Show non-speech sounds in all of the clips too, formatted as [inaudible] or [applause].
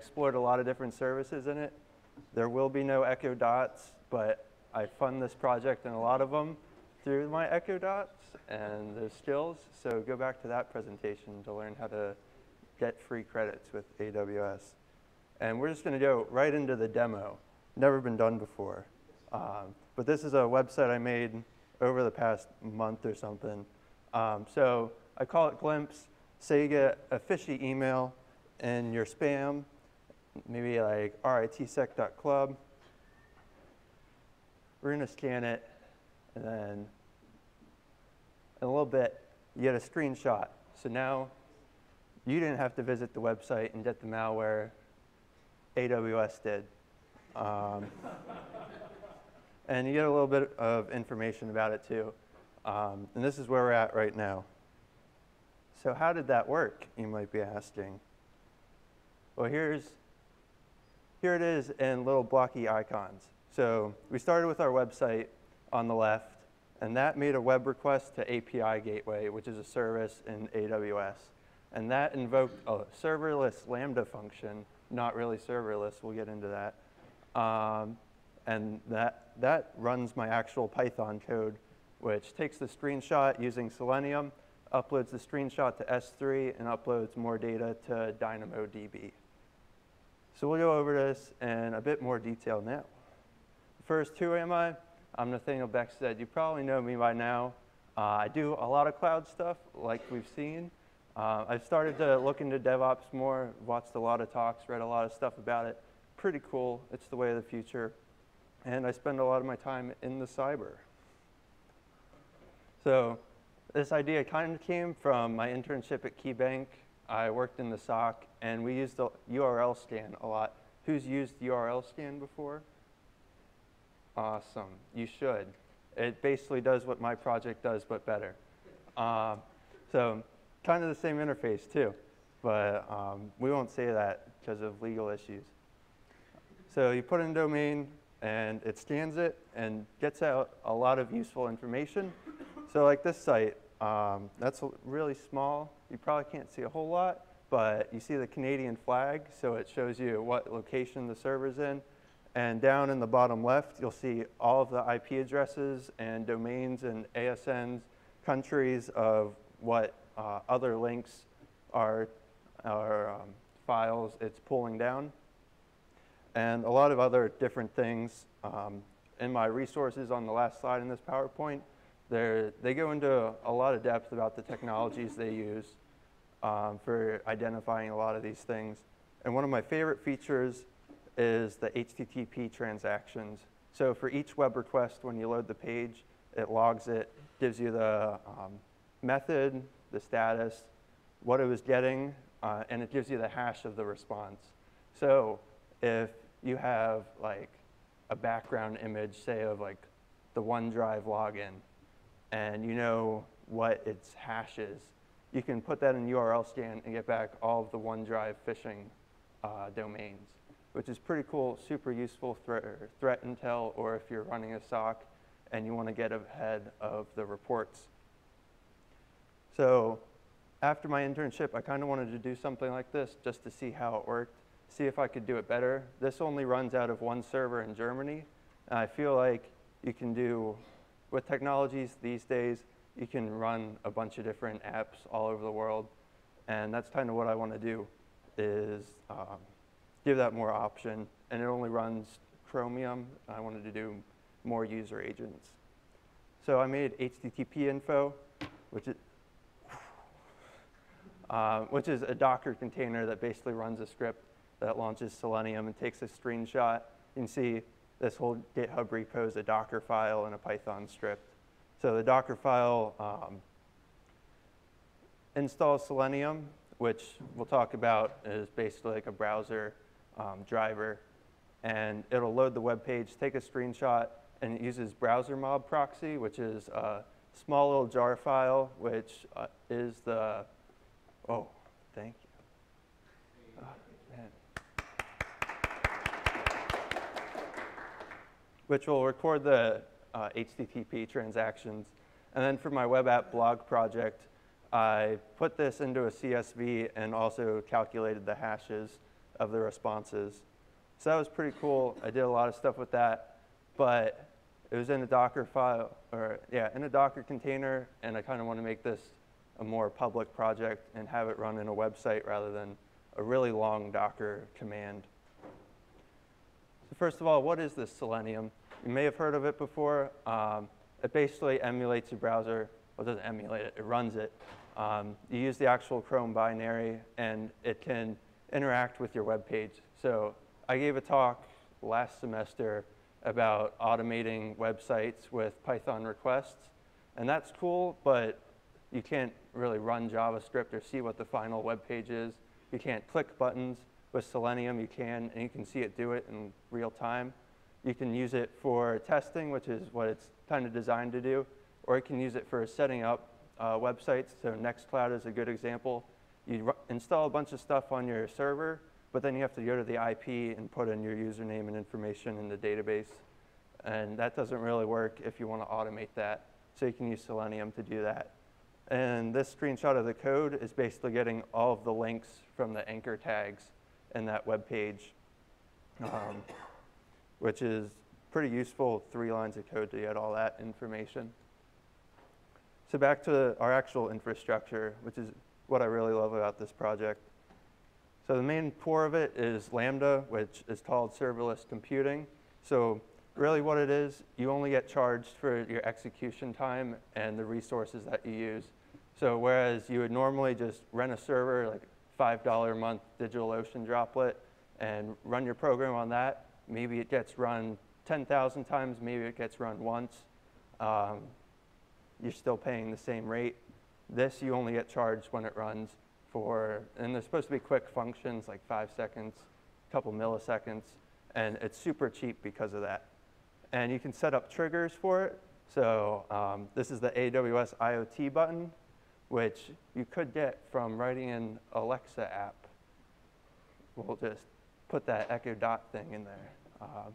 explored a lot of different services in it. There will be no Echo Dots, but I fund this project and a lot of them through my Echo Dots and those skills. So go back to that presentation to learn how to get free credits with AWS. And we're just going to go right into the demo. Never been done before. Um, but this is a website I made over the past month or something. Um, so I call it Glimpse. Say you get a fishy email in your spam, maybe like ritsec.club. We're going to scan it, and then in a little bit, you get a screenshot. So now you didn't have to visit the website and get the malware. AWS did. Um, [laughs] and you get a little bit of information about it too. Um, and this is where we're at right now. So how did that work, you might be asking? Well, here's, here it is in little blocky icons. So we started with our website on the left, and that made a web request to API Gateway, which is a service in AWS. And that invoked a serverless Lambda function, not really serverless, we'll get into that. Um, and that, that runs my actual Python code, which takes the screenshot using Selenium, uploads the screenshot to S3, and uploads more data to DynamoDB. So we'll go over this in a bit more detail now. First, who am I? I'm Nathaniel Beckstead. You probably know me by now. Uh, I do a lot of cloud stuff, like we've seen. Uh, I've started to look into DevOps more, watched a lot of talks, read a lot of stuff about it. Pretty cool. It's the way of the future. And I spend a lot of my time in the cyber. So this idea kind of came from my internship at KeyBank. I worked in the SOC, and we used the URL scan a lot. Who's used URL scan before? Awesome. You should. It basically does what my project does, but better. Uh, so kind of the same interface, too. But um, we won't say that because of legal issues. So you put in a domain, and it scans it and gets out a lot of useful information. So like this site, um, that's really small. You probably can't see a whole lot, but you see the Canadian flag, so it shows you what location the server's in. And down in the bottom left, you'll see all of the IP addresses and domains and ASNs, countries of what uh, other links are, are um, files it's pulling down and a lot of other different things. Um, in my resources on the last slide in this PowerPoint, they go into a lot of depth about the technologies they use um, for identifying a lot of these things. And one of my favorite features is the HTTP transactions. So for each web request, when you load the page, it logs it, gives you the um, method, the status, what it was getting, uh, and it gives you the hash of the response. So if you have like a background image, say of like the OneDrive login, and you know what its hash is, you can put that in URL scan and get back all of the OneDrive phishing uh, domains, which is pretty cool, super useful threat, threat intel, or if you're running a SOC and you want to get ahead of the reports. So after my internship, I kind of wanted to do something like this just to see how it worked see if I could do it better. This only runs out of one server in Germany. And I feel like you can do, with technologies these days, you can run a bunch of different apps all over the world. And that's kind of what I want to do, is um, give that more option. And it only runs Chromium. I wanted to do more user agents. So I made HTTP info, which is, [sighs] uh, which is a Docker container that basically runs a script that launches Selenium and takes a screenshot. You can see this whole GitHub repo is a Docker file and a Python script. So the Docker file um, installs Selenium, which we'll talk about is basically like a browser um, driver. And it'll load the web page, take a screenshot, and it uses browser mob proxy, which is a small little jar file, which uh, is the, oh, thank you. which will record the uh, HTTP transactions. And then for my web app blog project, I put this into a CSV and also calculated the hashes of the responses. So that was pretty cool. I did a lot of stuff with that, but it was in a Docker file, or yeah, in a Docker container, and I kind of want to make this a more public project and have it run in a website rather than a really long Docker command. So first of all, what is this Selenium? You may have heard of it before. Um, it basically emulates your browser. Well, it doesn't emulate it, it runs it. Um, you use the actual Chrome binary, and it can interact with your web page. So I gave a talk last semester about automating websites with Python requests, and that's cool, but you can't really run JavaScript or see what the final web page is. You can't click buttons. With Selenium, you can, and you can see it do it in real time. You can use it for testing, which is what it's kind of designed to do, or you can use it for setting up uh, websites. So Nextcloud is a good example. You install a bunch of stuff on your server, but then you have to go to the IP and put in your username and information in the database. And that doesn't really work if you want to automate that. So you can use Selenium to do that. And this screenshot of the code is basically getting all of the links from the anchor tags in that web page, um, which is pretty useful, three lines of code to get all that information. So back to our actual infrastructure, which is what I really love about this project. So the main core of it is Lambda, which is called serverless computing. So really what it is, you only get charged for your execution time and the resources that you use. So whereas you would normally just rent a server, like $5 a month DigitalOcean droplet, and run your program on that, maybe it gets run 10,000 times, maybe it gets run once. Um, you're still paying the same rate. This, you only get charged when it runs for, and they're supposed to be quick functions, like five seconds, a couple milliseconds, and it's super cheap because of that. And you can set up triggers for it. So um, this is the AWS IoT button, which you could get from writing an Alexa app. We'll just put that Echo Dot thing in there. Um,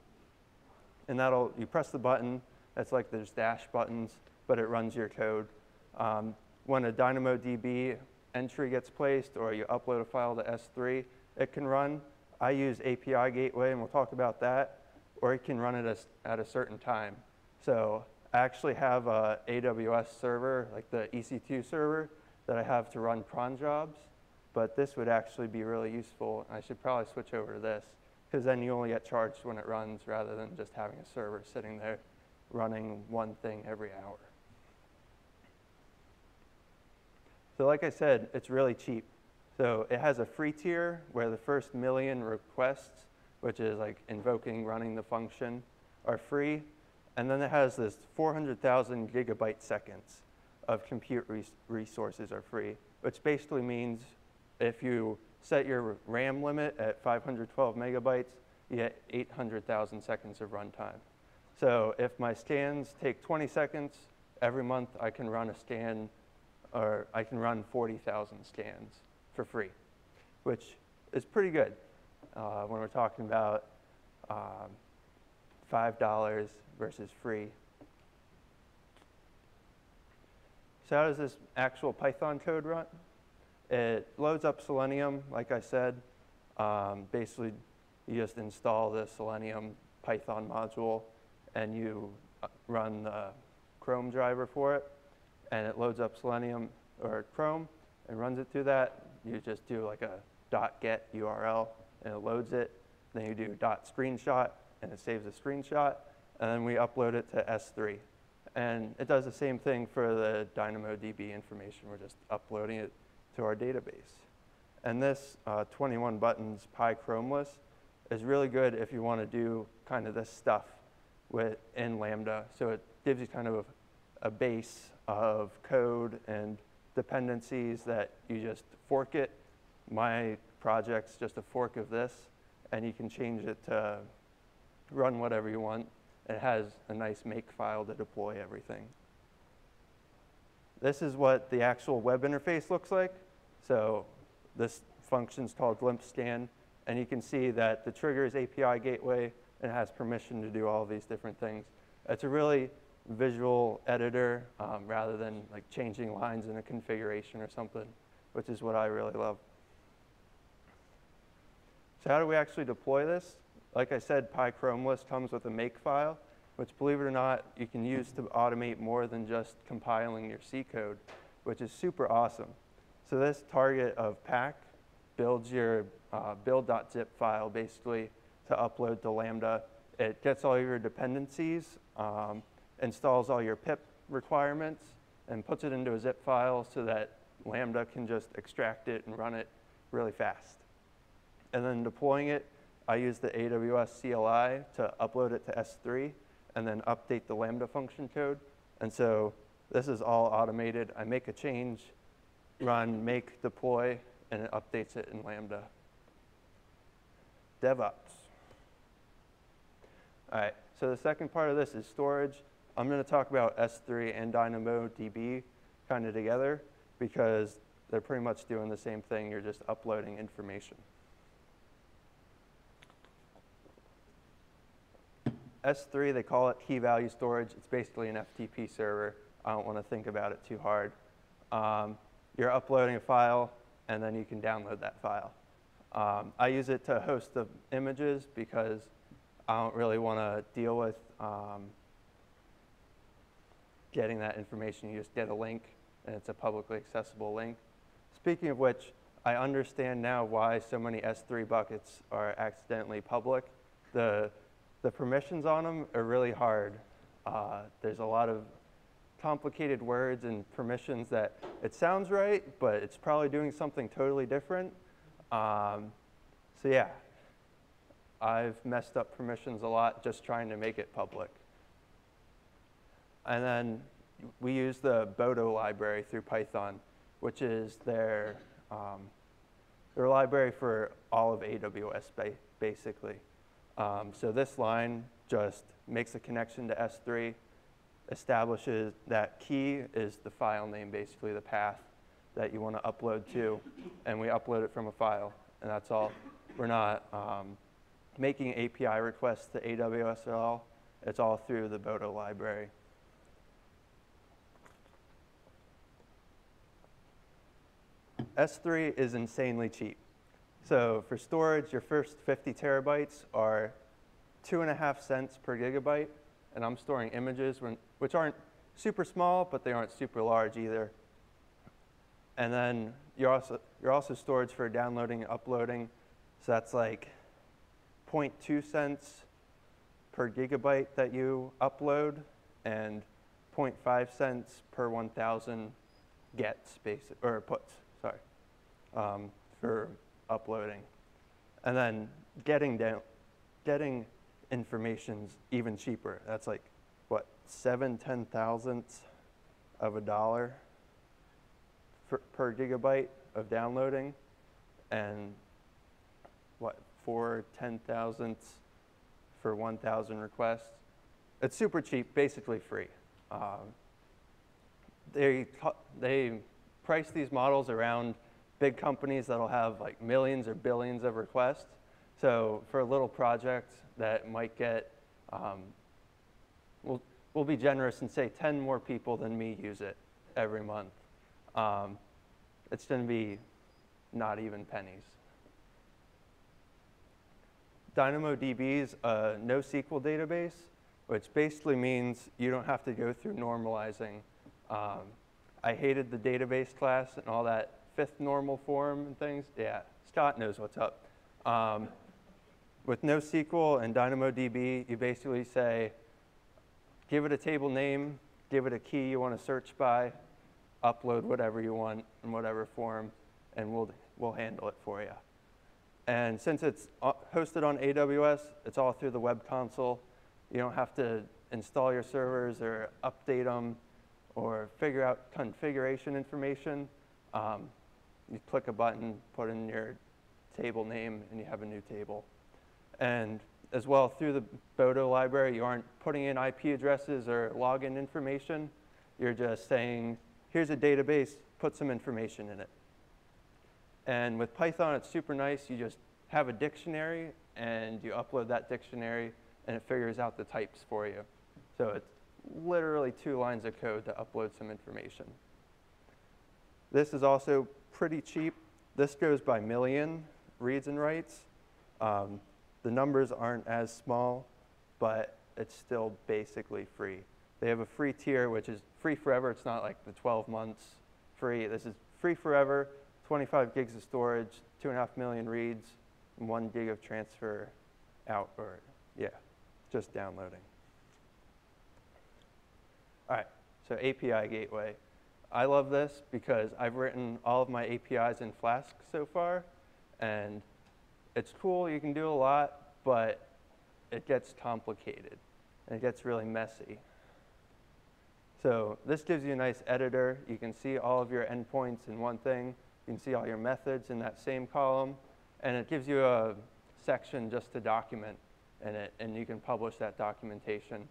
and that'll, you press the button, it's like there's dash buttons, but it runs your code. Um, when a DynamoDB entry gets placed or you upload a file to S3, it can run. I use API Gateway, and we'll talk about that, or it can run it at a certain time. So I actually have a AWS server, like the EC2 server, that I have to run cron jobs, but this would actually be really useful. I should probably switch over to this, because then you only get charged when it runs rather than just having a server sitting there running one thing every hour. So like I said, it's really cheap. So it has a free tier where the first million requests, which is like invoking, running the function, are free. And then it has this 400,000 gigabyte seconds of compute res resources are free, which basically means if you set your RAM limit at 512 megabytes, you get 800,000 seconds of runtime. So if my scans take 20 seconds, every month I can run a scan or I can run 40,000 scans for free, which is pretty good uh, when we're talking about um, $5 versus free. So how does this actual Python code run? It loads up Selenium, like I said. Um, basically, you just install the Selenium Python module and you uh, run the Chrome driver for it and it loads up Selenium or Chrome and runs it through that. You just do like a dot get URL and it loads it. Then you do dot screenshot and it saves a screenshot. And then we upload it to S3. And it does the same thing for the DynamoDB information. We're just uploading it to our database. And this uh, 21 buttons PyChromeless is really good if you want to do kind of this stuff with, in Lambda. So it gives you kind of a, a base of code and dependencies that you just fork it. My project's just a fork of this, and you can change it to run whatever you want. It has a nice make file to deploy everything. This is what the actual web interface looks like. So this function is called glimpse scan, and you can see that the trigger is API gateway and has permission to do all these different things. It's a really visual editor um, rather than like changing lines in a configuration or something, which is what I really love. So how do we actually deploy this? Like I said, PyChromeless comes with a make file, which believe it or not, you can use to automate more than just compiling your C code, which is super awesome. So this target of pack builds your uh, build.zip file basically to upload to Lambda. It gets all your dependencies, um, installs all your pip requirements, and puts it into a zip file so that Lambda can just extract it and run it really fast. And then deploying it, I use the AWS CLI to upload it to S3 and then update the Lambda function code. And so this is all automated. I make a change, run make deploy, and it updates it in Lambda. DevOps. All right, so the second part of this is storage. I'm going to talk about S3 and DynamoDB kind of together because they're pretty much doing the same thing. You're just uploading information. S3, they call it key value storage. It's basically an FTP server. I don't want to think about it too hard. Um, you're uploading a file, and then you can download that file. Um, I use it to host the images because I don't really want to deal with um, getting that information. You just get a link, and it's a publicly accessible link. Speaking of which, I understand now why so many S3 buckets are accidentally public. The, the permissions on them are really hard. Uh, there's a lot of complicated words and permissions that it sounds right, but it's probably doing something totally different. Um, so yeah, I've messed up permissions a lot just trying to make it public. And then we use the Boto library through Python, which is their, um, their library for all of AWS ba basically. Um, so this line just makes a connection to S3, establishes that key is the file name, basically the path that you want to upload to, and we upload it from a file, and that's all. We're not um, making API requests to AWS at all. It's all through the Boto library. S3 is insanely cheap. So for storage, your first 50 terabytes are two and a half cents per gigabyte, and I'm storing images which aren't super small, but they aren't super large either. And then you're also, you're also storage for downloading and uploading. So that's like 0.2 cents per gigabyte that you upload and 0.5 cents per 1,000 gets, basic, or puts, sorry, um, for uploading. And then getting down, getting information's even cheaper. That's like, what, seven, ten thousandths of a dollar for, per gigabyte of downloading, and what, four ten thousandths for 1,000 requests. It's super cheap, basically free. Um, they, they price these models around big companies that'll have like millions or billions of requests. So for a little project that might get, um, we'll, we'll be generous and say 10 more people than me use it every month. Um, it's going to be not even pennies. DynamoDB is a NoSQL database, which basically means you don't have to go through normalizing. Um, I hated the database class and all that fifth normal form and things. Yeah, Scott knows what's up. Um, with NoSQL and DynamoDB, you basically say, give it a table name, give it a key you want to search by, upload whatever you want in whatever form, and we'll, we'll handle it for you. And since it's uh, hosted on AWS, it's all through the web console. You don't have to install your servers or update them or figure out configuration information. Um, you click a button, put in your table name, and you have a new table. And as well, through the Boto library, you aren't putting in IP addresses or login information. You're just saying, here's a database, put some information in it. And with Python, it's super nice. You just have a dictionary, and you upload that dictionary, and it figures out the types for you. So it's literally two lines of code to upload some information. This is also pretty cheap. This goes by million reads and writes. Um, the numbers aren't as small, but it's still basically free. They have a free tier, which is free forever. It's not like the 12 months free. This is free forever, 25 gigs of storage, two and a half million reads, and one gig of transfer out, or yeah, just downloading. All right, so API gateway. I love this because I've written all of my APIs in Flask so far, and it's cool, you can do a lot, but it gets complicated, and it gets really messy. So this gives you a nice editor. You can see all of your endpoints in one thing. You can see all your methods in that same column, and it gives you a section just to document in it, and you can publish that documentation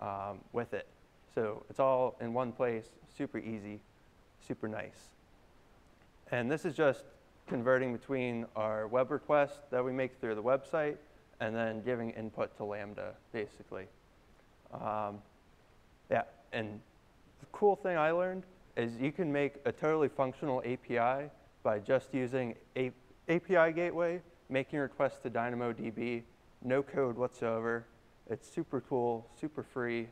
um, with it. So it's all in one place, super easy, super nice. And this is just converting between our web request that we make through the website and then giving input to Lambda, basically. Um, yeah, and the cool thing I learned is you can make a totally functional API by just using a API gateway, making requests to DynamoDB, no code whatsoever. It's super cool, super free,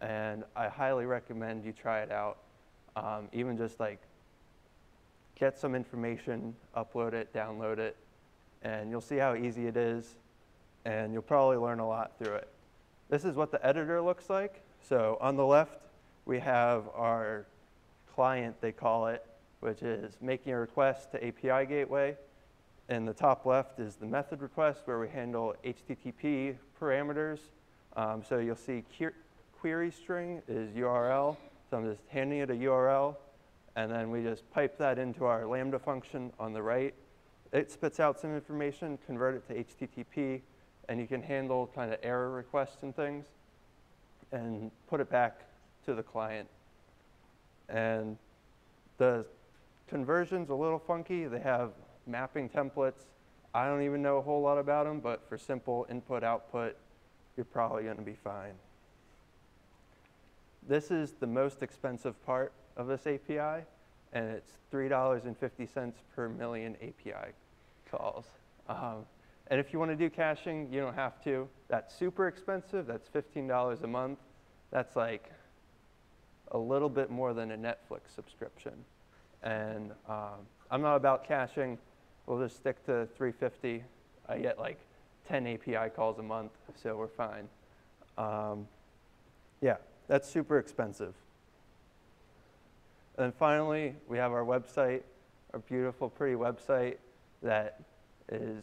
and I highly recommend you try it out. Um, even just like get some information, upload it, download it, and you'll see how easy it is, and you'll probably learn a lot through it. This is what the editor looks like. So on the left, we have our client, they call it, which is making a request to API gateway. In the top left is the method request where we handle HTTP parameters. Um, so you'll see query string is URL. So I'm just handing it a URL, and then we just pipe that into our Lambda function on the right. It spits out some information, convert it to HTTP, and you can handle kind of error requests and things, and put it back to the client. And the conversion's a little funky. They have mapping templates. I don't even know a whole lot about them, but for simple input output, you're probably going to be fine. This is the most expensive part of this API, and it's $3.50 per million API calls. Um, and if you want to do caching, you don't have to. That's super expensive. That's $15 a month. That's like a little bit more than a Netflix subscription. And um, I'm not about caching. We'll just stick to 350. I get like 10 API calls a month, so we're fine. Um, yeah, that's super expensive. And then finally, we have our website, our beautiful, pretty website that is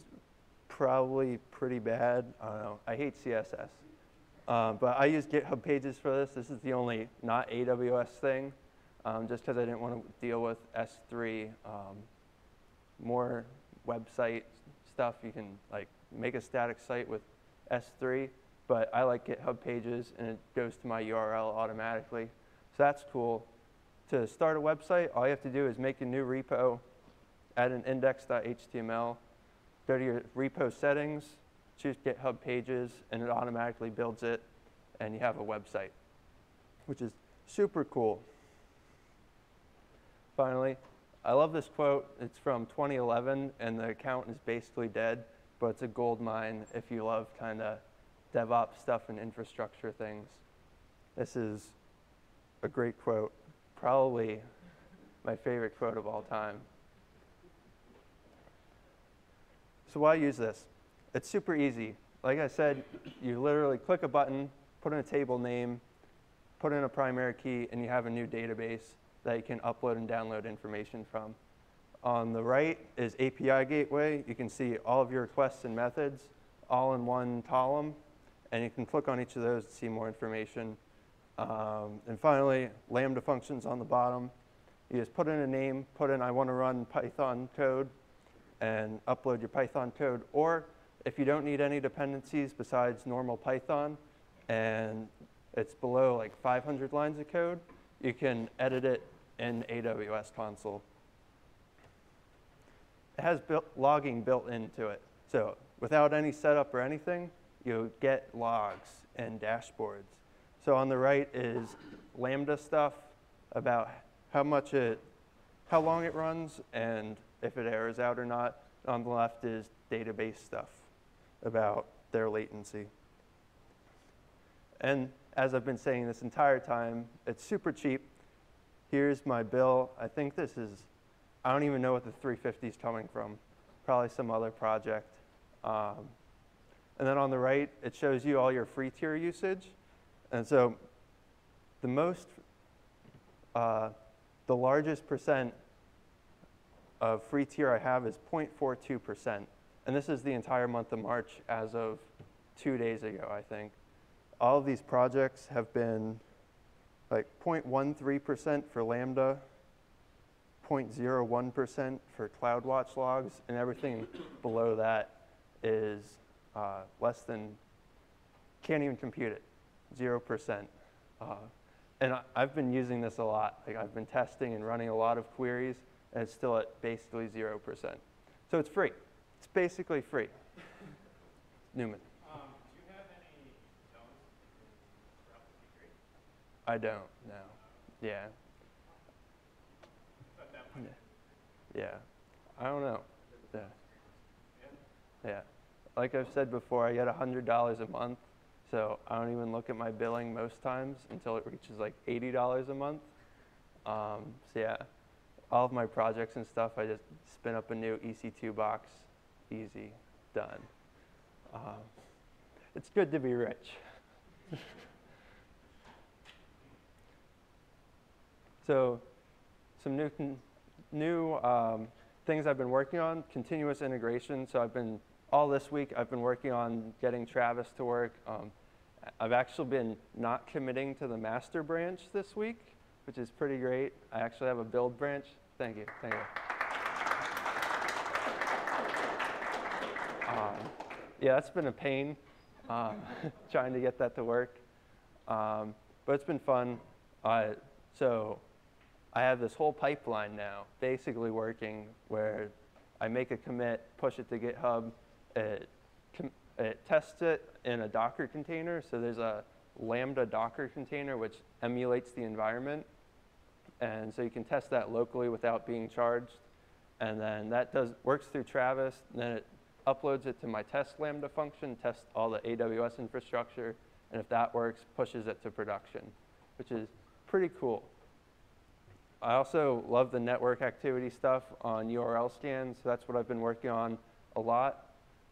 probably pretty bad. I don't know. I hate CSS. Um, but I use GitHub Pages for this. This is the only not AWS thing, um, just because I didn't want to deal with S3. Um, more website stuff, you can like make a static site with S3, but I like GitHub Pages, and it goes to my URL automatically. So that's cool. To start a website, all you have to do is make a new repo, add an index.html, go to your repo settings, choose GitHub Pages, and it automatically builds it, and you have a website, which is super cool. Finally, I love this quote. It's from 2011, and the account is basically dead, but it's a gold mine if you love kind of DevOps stuff and infrastructure things. This is a great quote, probably my favorite quote of all time. So why use this? It's super easy. Like I said, you literally click a button, put in a table name, put in a primary key, and you have a new database that you can upload and download information from. On the right is API Gateway. You can see all of your requests and methods all in one column, and you can click on each of those to see more information. Um, and finally, Lambda functions on the bottom. You just put in a name, put in I want to run Python code, and upload your Python code, or if you don't need any dependencies besides normal Python and it's below like 500 lines of code, you can edit it in AWS console. It has built, logging built into it. So without any setup or anything, you get logs and dashboards. So on the right is Lambda stuff about how much it, how long it runs and if it errors out or not. On the left is database stuff about their latency. And as I've been saying this entire time, it's super cheap. Here's my bill. I think this is, I don't even know what the 350 is coming from. Probably some other project. Um, and then on the right, it shows you all your free tier usage. And so the most, uh, the largest percent of free tier I have is 0.42%. And this is the entire month of March as of two days ago, I think. All of these projects have been like 0.13% for Lambda, 0.01% for CloudWatch logs, and everything below that is uh, less than, can't even compute it, 0%. Uh, and I, I've been using this a lot. Like I've been testing and running a lot of queries, and it's still at basically 0%. So it's free. It's basically free. Newman. Um, do you have any zones in Route 53? I don't, no. Yeah, But that might yeah. I don't know. Yeah. Yeah. Yeah. Like I've said before, I get $100 a month, so I don't even look at my billing most times until it reaches like $80 a month. Um, so yeah, all of my projects and stuff, I just spin up a new EC2 box, easy, done. Um, it's good to be rich. [laughs] so some new, new um, things I've been working on, continuous integration. So I've been, all this week, I've been working on getting Travis to work. Um, I've actually been not committing to the master branch this week, which is pretty great. I actually have a build branch. Thank you, thank you. Um, yeah, that's been a pain, um, [laughs] trying to get that to work. Um, but it's been fun. Uh, so I have this whole pipeline now, basically working where I make a commit, push it to GitHub, it, it tests it in a Docker container. So there's a Lambda Docker container which emulates the environment. And so you can test that locally without being charged. And then that does works through Travis. Then it uploads it to my test Lambda function, tests all the AWS infrastructure. And if that works, pushes it to production, which is pretty cool. I also love the network activity stuff on URL scans. So that's what I've been working on a lot.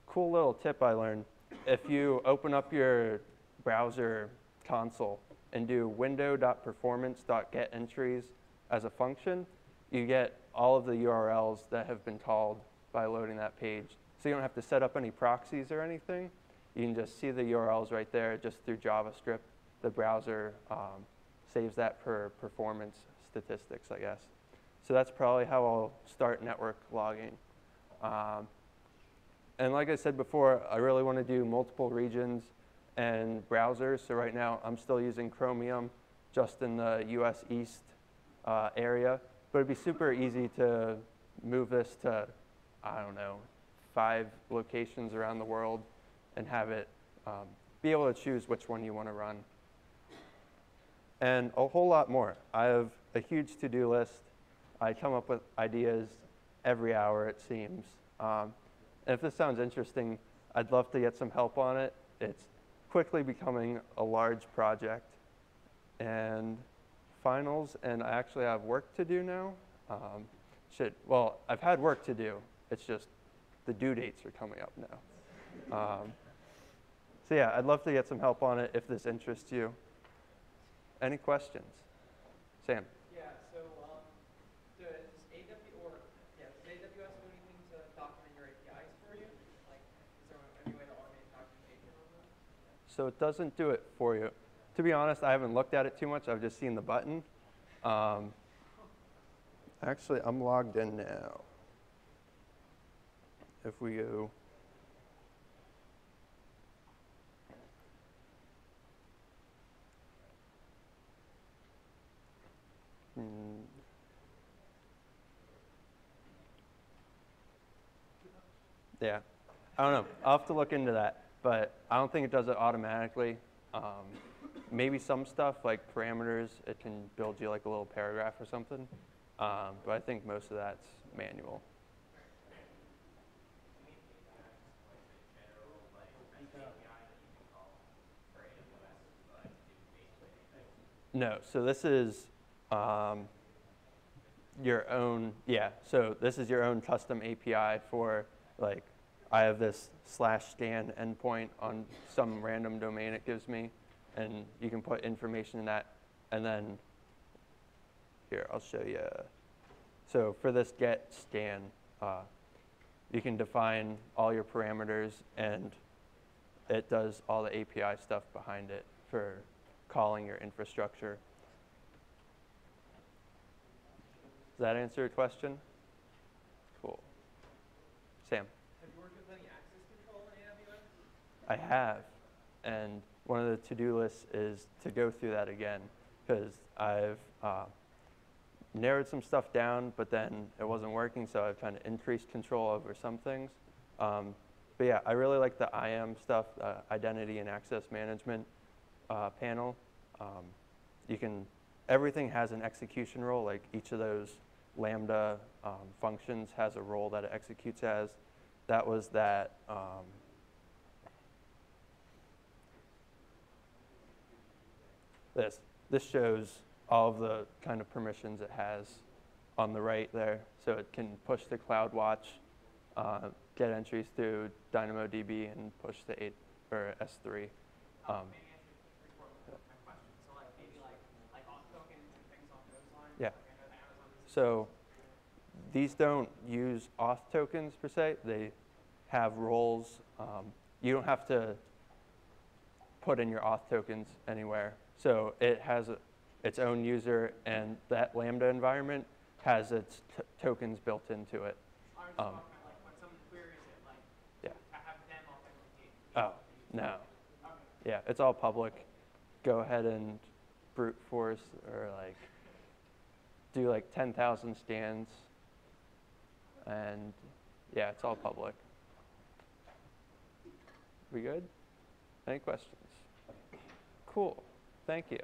Cool little tip I learned. If you open up your browser console and do window.performance.getEntries as a function, you get all of the URLs that have been called by loading that page. So you don't have to set up any proxies or anything. You can just see the URLs right there just through JavaScript. The browser um, saves that for performance statistics, I guess. So that's probably how I'll start network logging. Um, and like I said before, I really want to do multiple regions and browsers. So right now, I'm still using Chromium just in the US East uh, area. But it'd be super easy to move this to, I don't know, five locations around the world and have it um, be able to choose which one you want to run. And a whole lot more. I have a huge to-do list. I come up with ideas every hour, it seems. Um, and if this sounds interesting, I'd love to get some help on it. It's quickly becoming a large project. And finals, and I actually have work to do now. Um, should, well, I've had work to do. It's just the due dates are coming up now. Um, so yeah, I'd love to get some help on it if this interests you. Any questions? Sam? Yeah, so, um, does AW, or, yeah, does AWS do anything to document your APIs for you? Like, is there any way to automate documentation on that? So it doesn't do it for you. To be honest, I haven't looked at it too much. I've just seen the button. Um, actually, I'm logged in now. If we go. Hmm. Yeah, I don't know. I'll have to look into that, but I don't think it does it automatically. Um, maybe some stuff like parameters, it can build you like a little paragraph or something. Um, but I think most of that's manual. No, so this is um, your own, yeah, so this is your own custom API for, like, I have this slash scan endpoint on some random domain it gives me, and you can put information in that, and then, here, I'll show you. So for this get scan, uh, you can define all your parameters, and it does all the API stuff behind it for calling your infrastructure. Does that answer your question? Cool. Sam? Have you worked with any access control in AWS? I have, and one of the to-do lists is to go through that again, because I've uh, narrowed some stuff down, but then it wasn't working, so I've kind of increased control over some things. Um, but yeah, I really like the IAM stuff, uh, Identity and Access Management uh, panel. Um, you can, everything has an execution role, like each of those Lambda um, functions has a role that it executes as. That was that this. This shows all of the kind of permissions it has on the right there. So it can push the CloudWatch, uh, get entries through DynamoDB, and push the 8 or S3. Um, Maybe answer before my question. So like maybe like like auth tokens and things along those lines. Yeah. Like I know that Amazon is So these don't use auth tokens per se. They have roles. Um, you don't have to put in your auth tokens anywhere. So it has a, its own user, and that Lambda environment has its t- tokens built into it. I was just Um, talking about, like when someone queries it, like Yeah. to have them authenticate. Oh, no. Yeah, it's all public. Go ahead and brute force or like do like 10,000 stands. And yeah, it's all public. We good? Any questions? Cool. Thank you.